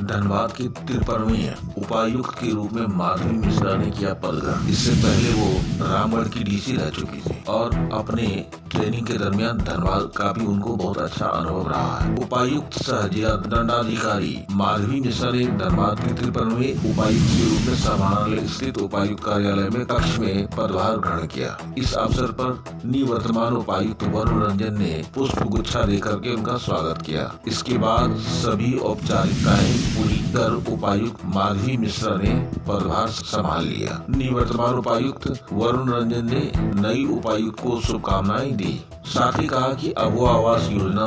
धनबाद के तिरपनवें उपायुक्त के रूप में माधवी मिश्रा ने किया पदग्रहण इससे पहले वो रामगढ़ की डीसी रह चुकी थी और अपने ट्रेनिंग के दरमियान धनबाद का भी उनको बहुत अच्छा अनुभव रहा है। उपायुक्त सह जिला दंडाधिकारी माधवी मिश्रा ने धनबाद के तिरपनवे उपायुक्त के रूप में समानालय स्थित उपायुक्त कार्यालय में कक्ष में पदभार ग्रहण किया। इस अवसर पर निवर्तमान उपायुक्त वरुण रंजन ने पुष्प गुच्छा देकर के उनका स्वागत किया। इसके बाद सभी औपचारिकताएँ पूरी कर उपायुक्त माधवी मिश्रा ने पदभार संभाल लिया। निवर्तमान उपायुक्त वरुण रंजन ने नई उपायुक्त को शुभकामनाएँ दी। साथ ही कहा कि अबुआ आवास योजना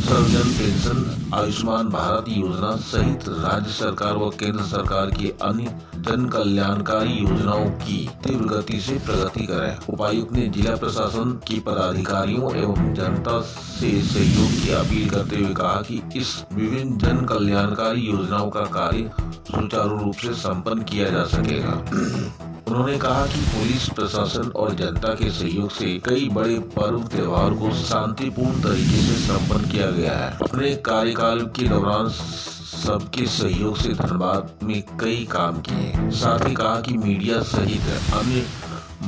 सर्वजन पेंशन, आयुष्मान भारत योजना सहित राज्य सरकार व केंद्र सरकार की अन्य जन कल्याणकारी योजनाओं की तीव्र गति से प्रगति करें। उपायुक्त ने जिला प्रशासन के पदाधिकारियों एवं जनता से सहयोग की अपील करते हुए कहा कि इस विभिन्न जन कल्याणकारी योजनाओं का कार्य सुचारू रूप से संपन्न किया जा सकेगा। उन्होंने कहा कि पुलिस, प्रशासन और जनता के सहयोग से कई बड़े पर्व त्योहार को शांतिपूर्ण तरीके से संपन्न किया गया है। अपने कार्यकाल के दौरान सबके सहयोग से धनबाद में कई काम किए। साथ ही कहा कि मीडिया सहित अन्य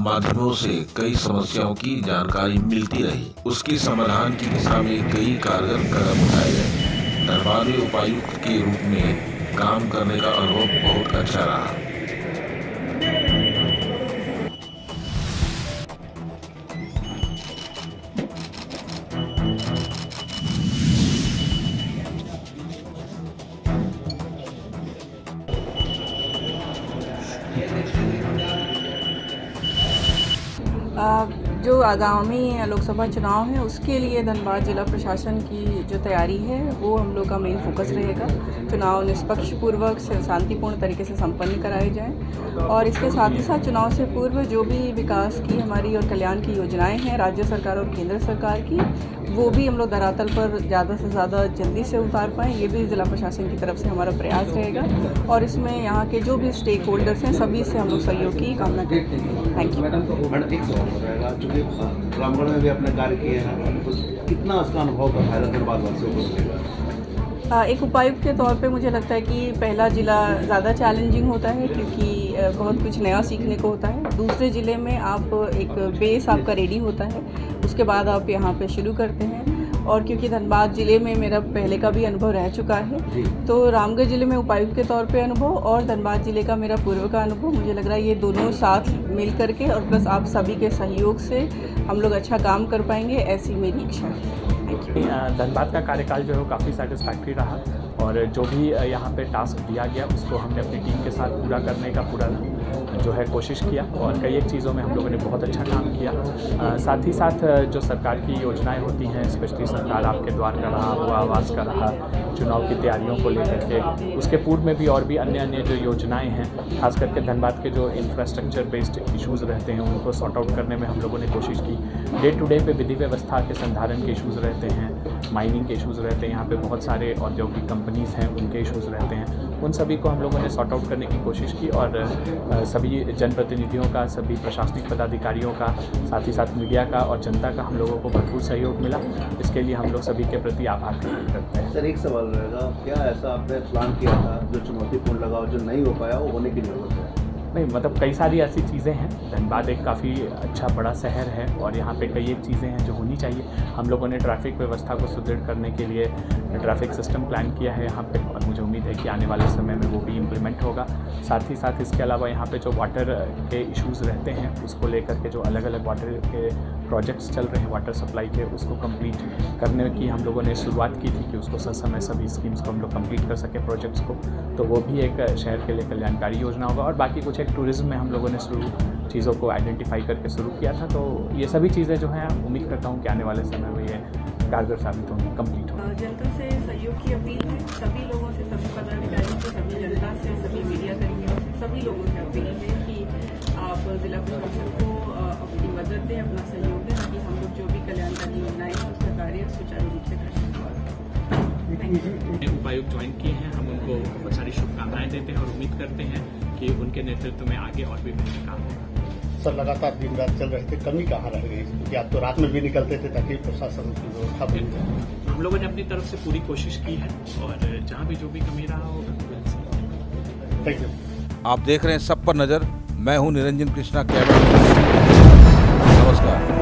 माध्यमों से कई समस्याओं की जानकारी मिलती रही। उसके समाधान की दिशा में कई कारगर कदम उठाए गए। में उपायुक्त के रूप में काम करने का अनुभव बहुत अच्छा रहा। Uh, जो आगामी लोकसभा चुनाव है, उसके लिए धनबाद जिला प्रशासन की जो तैयारी है, वो हम लोग का मेन फोकस रहेगा। चुनाव निष्पक्ष पूर्वक शांतिपूर्ण तरीके से संपन्न कराए जाएँ और इसके साथ ही साथ चुनाव से पूर्व जो भी विकास की हमारी और कल्याण की योजनाएँ हैं, राज्य सरकार और केंद्र सरकार की, वो भी हम लोग धरातल पर ज़्यादा से ज़्यादा जल्दी से उतार पाएँ। ये भी ज़िला प्रशासन की तरफ़ से हमारा प्रयास रहेगा और इसमें यहाँ के जो भी स्टेक होल्डर्स हैं, सभी से हम लोग सहयोग की कामना करते हैं। थैंक यू क्योंकि रामगढ़ में भी अपने कार्य किए हैं। तो कितना उसका अनुभव का? एक उपायुक्त के तौर पे मुझे लगता है कि पहला ज़िला ज़्यादा चैलेंजिंग होता है, क्योंकि बहुत कुछ नया सीखने को होता है। दूसरे ज़िले में आप एक बेस आपका रेडी होता है, उसके बाद आप यहाँ पे शुरू करते हैं। और क्योंकि धनबाद ज़िले में मेरा पहले का भी अनुभव रह चुका है तो रामगढ़ ज़िले में उपायुक्त के तौर पे अनुभव और धनबाद ज़िले का मेरा पूर्व का अनुभव मुझे लग रहा है ये दोनों साथ मिल करके और प्लस आप सभी के सहयोग से हम लोग अच्छा काम कर पाएँगे ऐसी मेरी इच्छा है। धनबाद का कार्यकाल जो है वो काफ़ी सेटिस्फैक्ट्री रहा और जो भी यहाँ पे टास्क दिया गया उसको हमने अपनी टीम के साथ पूरा करने का पूरा जो है कोशिश किया और कई एक चीज़ों में हम लोगों ने बहुत अच्छा काम किया। आ, साथ ही साथ जो सरकार की योजनाएँ होती हैं स्पेशली सरकार आपके द्वार का रहा वो आवास का रहा चुनाव की तैयारियों को लेकर के उसके पूर्व में भी और भी अन्य अन्य जो योजनाएँ हैं खास करके धनबाद के जो इंफ्रास्ट्रक्चर बेस्ड इशूज़ रहते हैं उनको सॉर्ट आउट करने में हम लोगों ने कोशिश की। डे टू डे पे विधि व्यवस्था के संधारण के इशूज़ रहते हैं माइनिंग के इशूज़ रहते हैं यहाँ पे बहुत सारे औद्योगिक कंपनीज़ हैं उनके इशूज़ रहते हैं। उन सभी को हम लोगों ने सॉर्ट आउट करने की कोशिश की और सभी जनप्रतिनिधियों का, सभी प्रशासनिक पदाधिकारियों का, साथ ही साथ मीडिया का और जनता का हम लोगों को भरपूर सहयोग मिला। इसके लिए हम लोग सभी के प्रति आभार व्यक्त करते हैं। सर, एक सवाल रहेगा। क्या ऐसा आपने प्लान किया था जो चुनौतीपूर्ण लगा और जो नहीं हो पाया, वो होने की ज़रूरत है? नहीं मतलब कई सारी ऐसी चीज़ें हैं। धनबाद एक काफ़ी अच्छा बड़ा शहर है और यहाँ पे कई एक चीज़ें हैं जो होनी चाहिए। हम लोगों ने ट्रैफ़िक व्यवस्था को सुदृढ़ करने के लिए ट्रैफ़िक सिस्टम प्लान किया है यहाँ पे और मुझे उम्मीद है कि आने वाले समय में वो भी इम्प्लीमेंट होगा। साथ ही साथ इसके अलावा यहाँ पे जो वाटर के इश्यूज़ रहते हैं, उसको लेकर के जो अलग अलग वाटर के प्रोजेक्ट्स चल रहे हैं वाटर सप्लाई के, उसको कंप्लीट करने की हम लोगों ने शुरुआत की थी कि उसको समय सभी स्कीम्स को हम लोग कंप्लीट कर सकें प्रोजेक्ट्स को। तो वो भी एक शहर के लिए कल्याणकारी योजना होगा और बाकी कुछ एक टूरिज़्म में हम लोगों ने शुरू चीज़ों को आइडेंटिफाई करके शुरू किया था तो ये सभी चीज़ें जो हैं उम्मीद करता हूँ कि आने वाले समय में ये कारगर साबित होंगी कंप्लीट होंगी। जनता से सहयोग की अपील है। सभी लोगों से सभी पदाधिकारियों से सभी जनता से सभी मीडिया कर्मियों से सभी लोगों से अपील है कि आप जिला प्रशासन को अपनी मदद दें अपना सहयोग दें ताकि हम लोग जो भी कल्याणकारी योजनाएँ हैं उसका कार्य सुचारू रूप से कर सकें। उपायुक्त ज्वाइन किए हैं हम उनको बहुत सारी शुभकामनाएँ देते हैं और उम्मीद करते हैं कि उनके नेतृत्व में आगे और भी बेहतर काम होगा। सर लगातार दिन रात चल रहे थे कमी कहाँ रह गई? क्योंकि आप तो रात में भी निकलते थे ताकि प्रशासन की व्यवस्था बन जाए हम लोगों ने अपनी तरफ़ से पूरी कोशिश की है और जहाँ भी जो भी कमी रहा हो थैंक यू आप देख रहे हैं सब पर नज़र। मैं हूँ निरंजन कृष्णा कैमरा। नमस्कार।